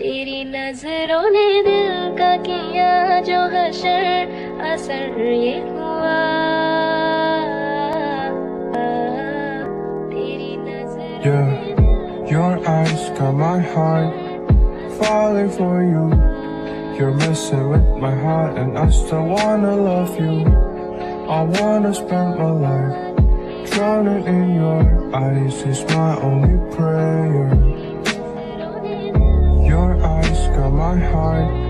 तेरी नजरों ने दिल का किया जो हशर असर ये हुआ तेरी नजरों Yeah, your eyes got my heart falling for you. You're messing with my heart, and I still wanna love you. I wanna spend my life drowning in your eyes. Is my only prayer. Your